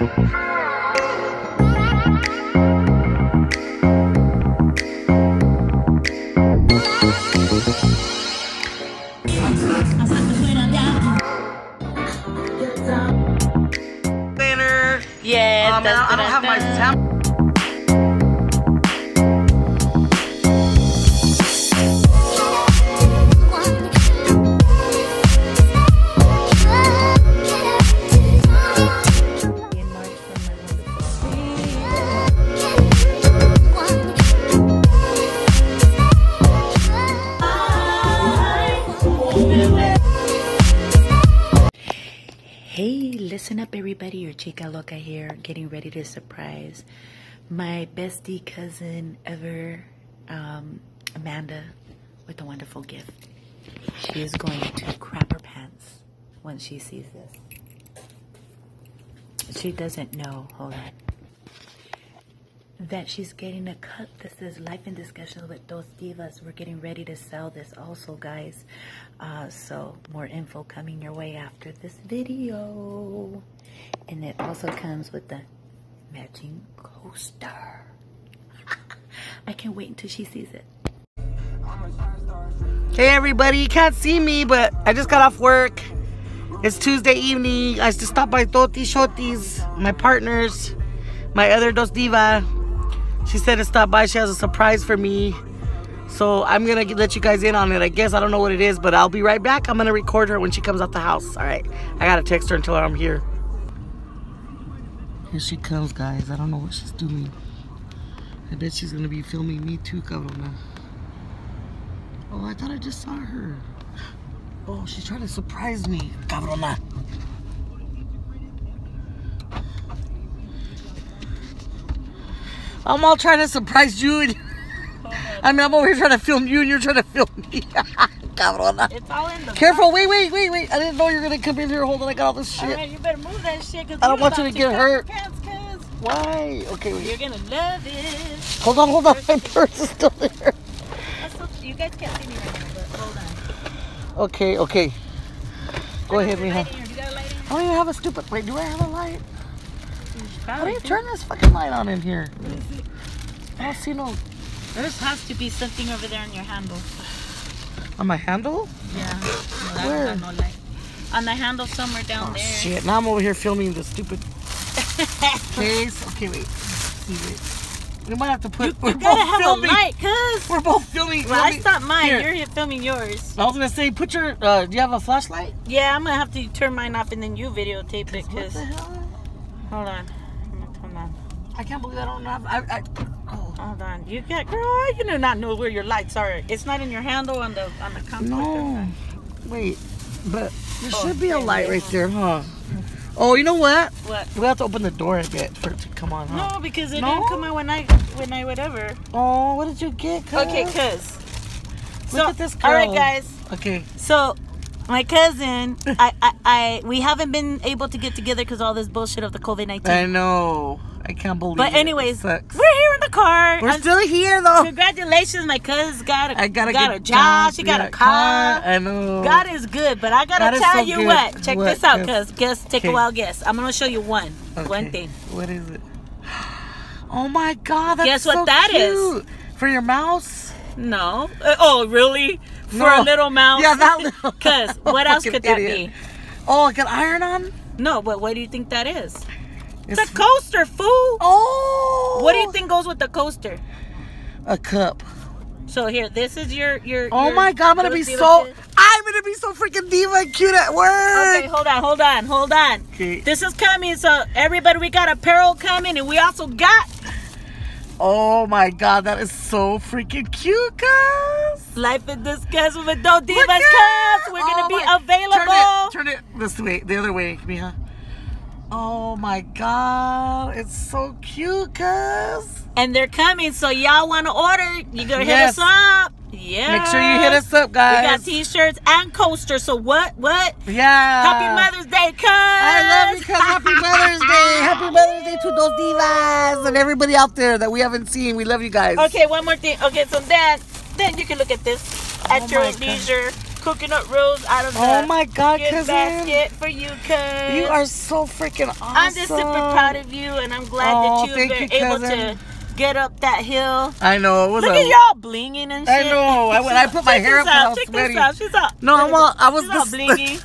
Planner. Yeah. Um, I I don't have my temp. Everybody. Your chica loca here, getting ready to surprise my bestie cousin ever, um, Amanda, with a wonderful gift. She is going to crap her pants when she sees this. She doesn't know, hold on, that she's getting a cut that says Life in Discussion with Dos Divas. We're getting ready to sell this also, guys. Uh, so, more info coming your way after this video. And it also comes with the matching coaster. I can't wait until she sees it. Hey everybody, you can't see me, but I just got off work. It's Tuesday evening. I just stopped by Toti Shotis, my partners, my other dos diva. She said to stop by. She has a surprise for me. So I'm gonna let you guys in on it. I guess I don't know what it is, but I'll be right back. I'm gonna record her when she comes out the house. All right. I gotta text her until I'm here. Here she comes, guys. I don't know what she's doing. I bet she's gonna be filming me too, cabrona. Oh, I thought I just saw her. Oh, she's trying to surprise me, cabrona. I'm all trying to surprise you. I mean, I'm over here trying to film you, and you're trying to film me, cabrona. It's all in the Careful! Wait, wait, wait, wait! I didn't know you were gonna come in here holding. I got all this shit. Alright, you better move that shit because I don't want you to get hurt. Pants, Why? Okay, wait. you're gonna love it. Hold on, hold on. My purse is still there. You guys can't see me right now, but hold on. Okay, okay. Go ahead, Mija. here. You got a light in I don't even have a stupid. Wait, do I have a light? How do you turn this fucking light on in here? I don't see no. There has to be something over there on your handle. On my handle? Yeah. No, Where? no. On the handle somewhere down Oh there. shit! Now I'm over here filming the stupid case. Okay, wait. See, wait. We might have to put. we're You gotta both have filming. a light, cuz. We're both filming. Well, I stopped mine. Here. You're here filming yours. I was gonna say, put your... Uh, do you have a flashlight? Yeah, I'm gonna have to turn mine off and then you videotape it, What cuz. the hell? Hold on. Turn on. I can't believe I don't have. I. I. Hold on. You got girl, you do not know where your lights are. It's not in your handle on the on the compass. No. Wait. But there Oh, should be a light right there, huh? Oh, you know what? What? We have to open the door a bit for it to come on, huh? No, because it No? didn't come on when I when I whatever. Oh, what did you get? Cuz? Okay, cuz. Look So, at this all right, guys. Okay. So, my cousin, I, I, I, we haven't been able to get together because all this bullshit of the COVID nineteen. I know. I can't believe But it. anyways, It we're here in the car. We're I'm- still here though. Congratulations, my cousin got a I got a job. She got a car. I know. God is good, but I gotta God tell so you good. what. Check What? this out, cuz guess take a wild guess. I'm gonna show you one. Okay. One thing. What is it? Oh my god, that's Guess what so that is? cute. For your mouse? No. Uh, oh, really? For No. a little mouse? Yeah, that little. Cuz what else could that idiot. be? Oh, I got iron on? No, but what do you think that is? It's It's- a coaster, fool. Oh! What do you think goes with the coaster? A cup. So here, this is your your. Oh your my god, I'm gonna be so. kit. I'm gonna be so freaking diva and cute at work. Okay, hold on, hold on, hold on. Okay. This is coming, so everybody, we got apparel coming, and we also got Oh my god, that is so freaking cute, guys. Life in Disguise with No Divas, cuz we're gonna Oh be available. Turn it, turn it this way, the other way, Mija. Oh my god, it's so cute, cuz. And they're coming, so y'all want to order? You gonna Yes. hit us up. Yeah. Make sure you hit us up, guys. We got t-shirts and coasters. So what? What? yeah. Happy Mother's Day, cuz. I love you, cuz. Happy Mother's Day. Happy Mother's Day to those divas and everybody out there that we haven't seen. We love you guys. Okay, one more thing. Okay, so then, then you can look at this at Oh your leisure. God. Leisure. coconut rolls out of oh the Oh my God, gift cousin. basket for you, cuz. You are so freaking awesome. I'm just super proud of you, and I'm glad Oh, that you've thank been you, able cousin. to get up that hill. I know it was Look a. at y'all blinging and shit. I know. I, when I put my hair up, and I was Check sweaty. this out. She's all. No, I'm all- I was she's all blingy.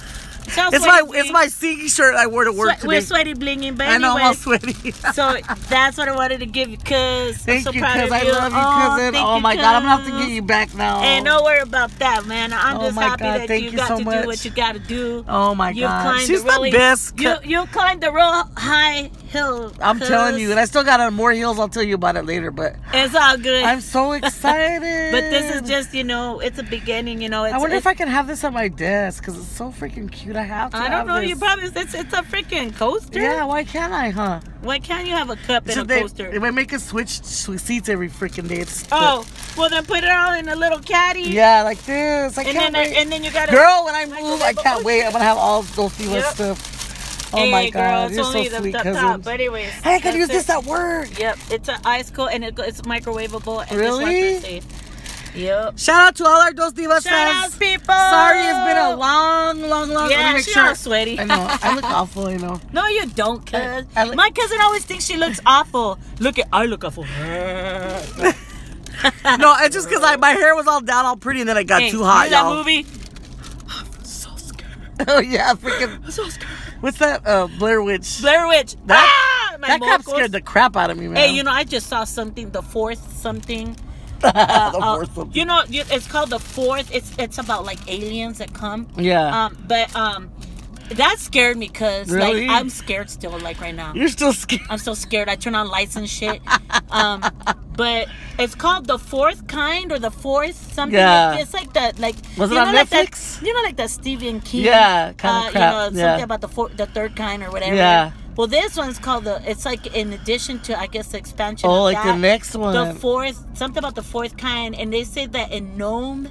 It's my sweaty it's bling. my singing shirt I wore to work Sweat- today. We're sweaty blinging, but I know I'm all sweaty. so that's what I wanted to give you, cuz. I'm Thank so you, proud cuz I love you, oh, cousin. Oh you, my god, I'm gonna have to get you back now. And don't worry about that, man. I'm Oh just my happy God, that thank you you got so to much. do what you got to do. Oh my You've god, climbed she's the really, the best. You you climbed the real high hill. I'm telling you, and I still got on more heels. I'll tell you about it later. But it's all good. I'm so excited. but this is just you know, it's a beginning. You know, it's, I wonder if I can have this on my desk because it's so freaking cute. I have to. I don't know. This. You probably it's it's a freaking coaster. Yeah, why can't I, huh? Why can't you have a cup and a they, coaster? they might make us switch seats every freaking day. It's oh, well then put it all in a little caddy. yeah, like this. I And can't then uh, wait. and then you gotta. Girl, when I move, the I can't wait. I'm gonna have all those Yep. stuff. Oh hey, my girl, god, it's you're only so the, sweet, the top. But anyways, Hey, I can that's use it. this at work. Yep, it's an ice cold and it, it's microwavable and Really? dishwasher safe. Yep. Shout out to all our Dos Divas Shout out, people. Sorry, it's been a long, long, long. Yeah, make she's sure. all sweaty. I know. I look awful. You know. No, you don't, cuz. Uh, I look- My cousin always thinks she looks awful. Look at, I look awful. No, it's just because my hair was all down, all pretty, and then it got Hey, too hot, you know that y'all. movie? oh yeah, freaking. So scared. What's that? Uh, Blair Witch. Blair Witch. That- ah, that crap scared the crap out of me, man. Hey, you know, I just saw something. The fourth something. the Uh, worst one. you know, it's called the fourth. It's it's about like aliens that come. Yeah. Um, but um, that scared me because Really? like I'm scared still. Like right now, You're still scared. I'm still scared. I turn on lights and shit. Um, but it's called the fourth kind or the fourth something. Yeah. It's like that. Like Was it you on know, like that- Netflix? you know, like that Stephen King. Yeah, kinda uh, crap, You know, something yeah. about the four, the third kind or whatever. Yeah. Well, this one's called the. It's like in addition to, I guess, the expansion. Oh, of like the next one. The fourth, something about the fourth kind, and they say that in Nome,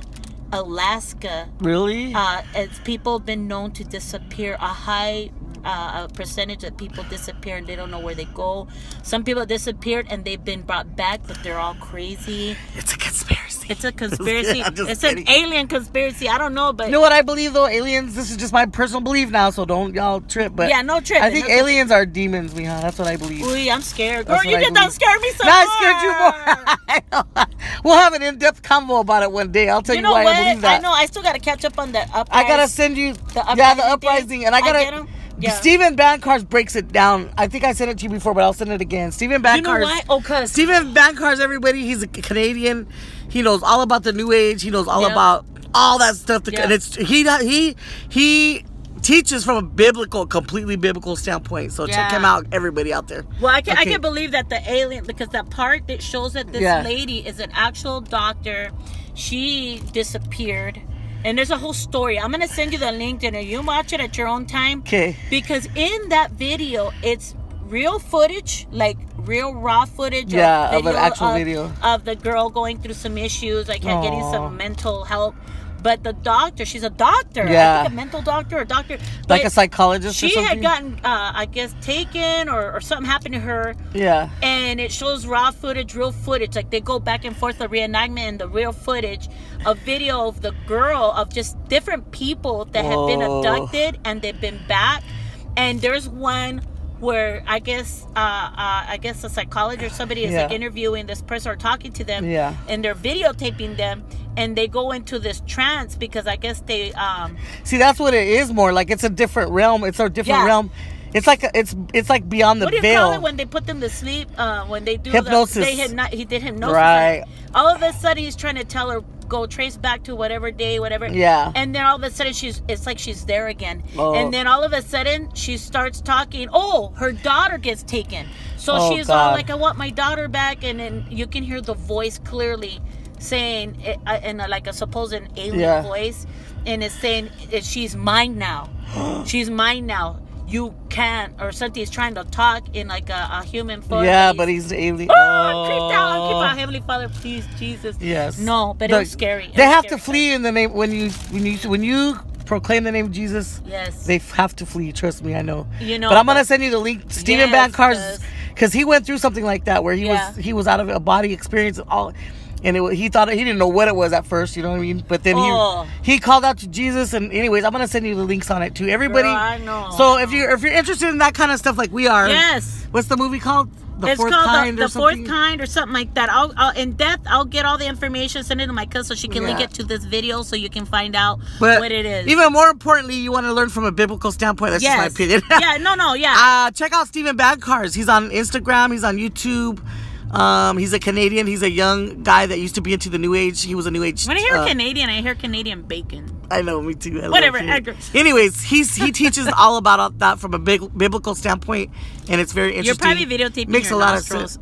Alaska, Really? uh, it's people have been known to disappear. A high uh, a percentage of people disappear and they don't know where they go. Some people disappeared and they've been brought back, but they're all crazy. it's a conspiracy. It's a conspiracy. It's kidding. an alien conspiracy. I don't know, but You know what I believe though? Aliens. This is just my personal belief now, so don't y'all trip. But yeah, no trip. I think aliens are demons, Miha. That's what I believe. Ooh, I'm scared. Girl, That's you I did not scare me so Now I scared you more. We'll have an in-depth convo about it one day. I'll tell you, You know why what? I believe that. I know. I still got to catch up on the up. I gotta send you, The yeah, the uprising uprising, thing? and I I gotta. 'em? Yeah. Steven Bancarz breaks it down. I think I sent it to you before, but I'll send it again. Steven You know Bancarz. why? Oh, cause Steven Bancarz, everybody, he's a Canadian. He knows all about the New Age. He knows all Yep. about all that stuff. To, Yep. And it's he he he teaches from a biblical, completely biblical standpoint. So check him out, everybody out there. Well, I can I Okay. can believe that the alien because that part that shows that this Yeah. lady is an actual doctor. She disappeared, and there's a whole story. I'm gonna send you the link, and you watch it at your own time. Okay. Because in that video, it's real footage, like real raw footage. Yeah, of of, an actual of- video. of the girl going through some issues, like getting some mental help. But the doctor, she's a doctor. Yeah. I think a mental doctor or doctor. Like but a psychologist or She had gotten, uh, I guess, taken or, or something happened to her yeah. and it shows raw footage, real footage. Like they go back and forth the reenactment and the real footage, a video of the girl of just different people that have been abducted and they've been back. And there's one where I guess uh, uh, I guess a psychologist or somebody is like interviewing this person or talking to them, Yeah. and they're videotaping them, and they go into this trance because I guess they um See, that's what it is more like. It's a different realm. It's a different Yeah. realm. It's like it's it's like beyond the what do you veil. call it when they put them to sleep? Uh, when they do Hypnosis. The, they hypno- he did hypnosis. Right. All of a sudden, he's trying to tell her go trace back to whatever day, whatever. Yeah. And then all of a sudden, she's it's like she's there again. Oh. And then all of a sudden, she starts talking. Oh, her daughter gets taken. So Oh, she's all like, "I want my daughter back," and then you can hear the voice clearly saying uh, in a, like a supposed alien Yeah. voice, and it's saying she's mine now. she's mine now. You can't, or something. is trying to talk in like a, a human form. yeah, but he's alien. Ah, oh, I'm creeped out. Creeped out. Heavenly Father, please, Jesus. Yes. No, but it The- was scary. It They was have scary. to flee in the name when you when you when you proclaim the name of Jesus. Yes. They have to flee. Trust me, I know. You know, but I'm gonna send you the link. Stephen Yes, Bancarz, cause- because he went through something like that where he Yeah. was he was out of a body experience. and All and it, he thought he didn't know what it was at first. You know what I mean? But then Oh. he he called out to Jesus, and anyways, I'm gonna send you the links on it too. Everybody. Girl, I know. So if you if you're interested in that kind of stuff like we are, Yes. What's the movie called? The it's Fourth called Kind the, or the fourth something? kind or something like that. I'll, I'll in depth. I'll get all the information, send it to my cousin so she can link it to this video so you can find out But what it is. Even more importantly, you want to learn from a biblical standpoint. That's yes. just my opinion. yeah. No. No. Yeah. Uh, check out Stephen Bancarz. He's on Instagram. He's on YouTube. Um, he's a Canadian. He's a young guy that used to be into the New Age. He was a New Age. when I hear uh, Canadian, I hear Canadian bacon. I know, me too. I Whatever. Edgar. Anyways, he's he teaches all about all that from a big biblical standpoint, and it's very You're interesting. probably videotaping Makes your a lot of sense.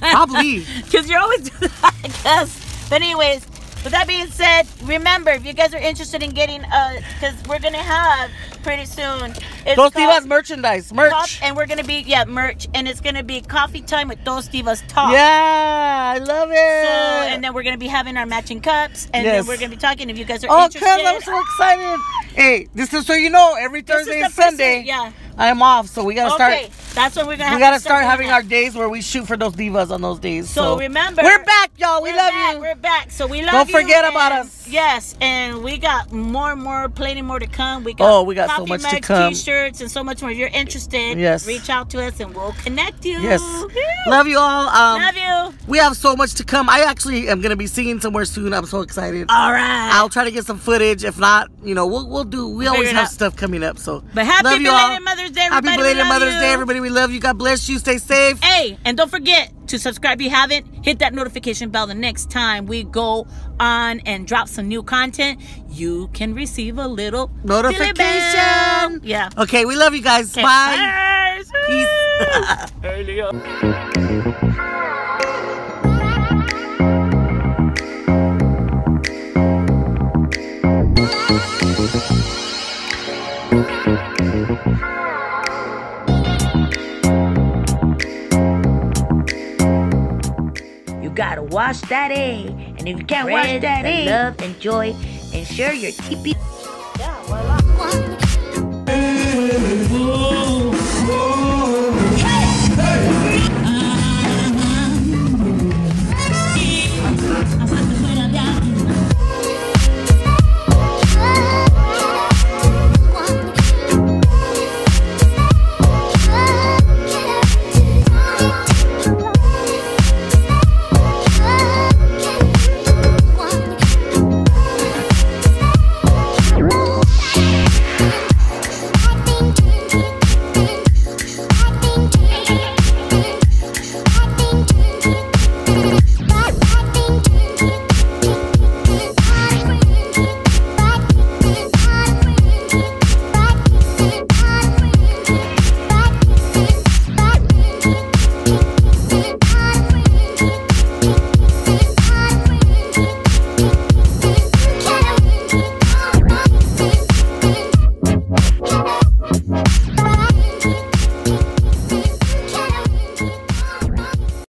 Probably. Because you're always doing that, I guess. But anyways, with that being said, remember if you guys are interested in getting uh, because we're gonna have pretty soon. It's Dos Divas merchandise, merch. And we're gonna be yeah merch, and it's gonna be coffee time with Dos Divas Talk. Yeah, I love it. So, and then we're gonna be having our matching cups, and Yes. then we're gonna be talking. If you guys are Oh, interested, cuz I'm so excited. Hey, this is so you know, every Thursday and Sunday, yeah. I'm off, so we gotta okay, start. that's what we're gonna. Have. We gotta to start doing having our days where we shoot for those divas on those days. So, remember, we're back, y'all. We love back, you. We're back. So we love you. Don't you. forget about us. Yes, and we got more, and more, plenty more to come. We got Oh, we got so coffee much to come. T-shirts, and so much more. If you're interested, Yes. reach out to us and we'll connect you. Yes, Woo! love you all. Um, love you. We have so much to come. I actually am gonna be singing somewhere soon. I'm so excited. All right. I'll try to get some footage. If not, you know, we'll we'll do. We always have out. stuff coming up. So, But happy belated all. Mother's Day, Happy everybody. We belated Mother's you. Day, everybody. We love you. God bless you. Stay safe. Hey, and don't forget to subscribe if you haven't. Hit that notification bell the next time we go on and drop some new content. You can receive a little Notification. Yeah. Okay, we love you guys. Okay, Bye. Peace. Peace. Gotta wash that A. And if you can't wash that A, love, enjoy, and share your TP. Ooh.